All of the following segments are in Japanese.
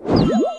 Woo!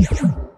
you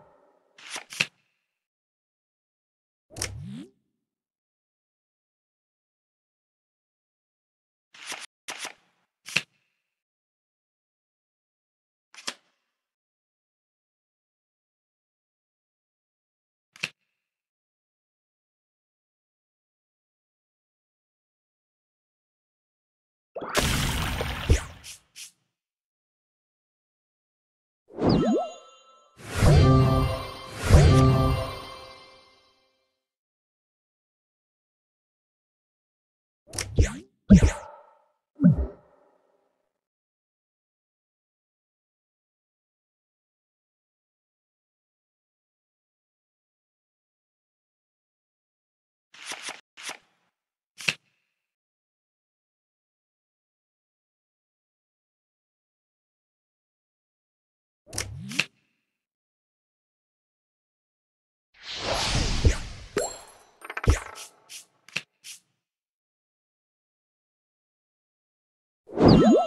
you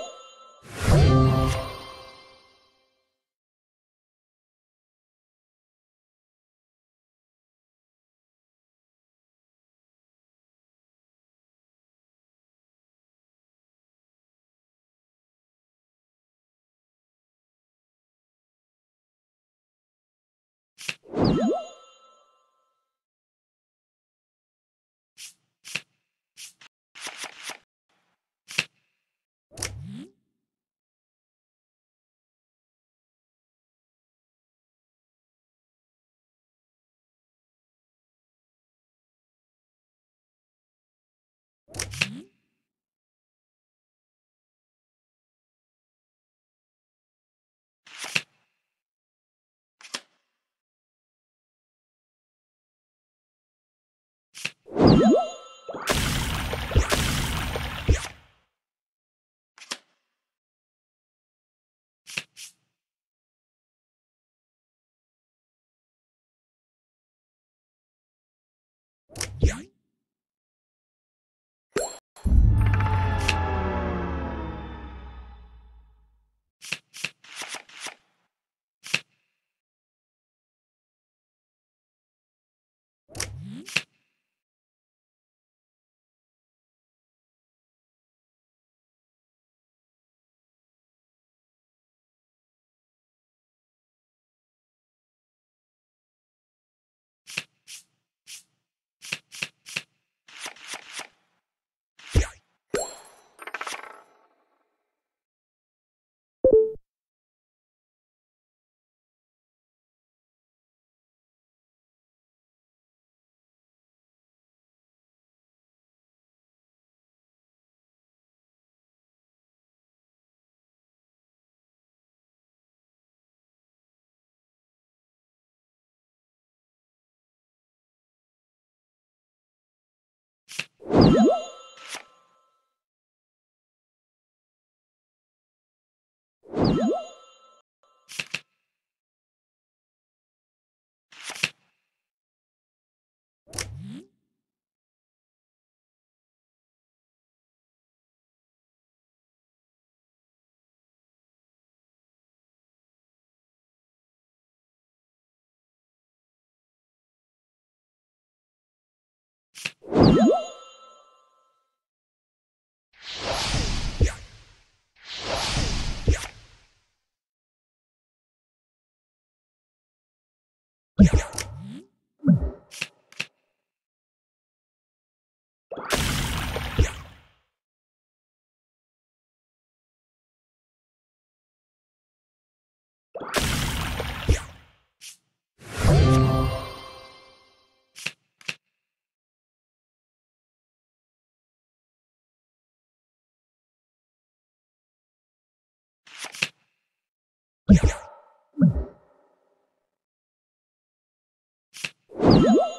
you you Yeah. you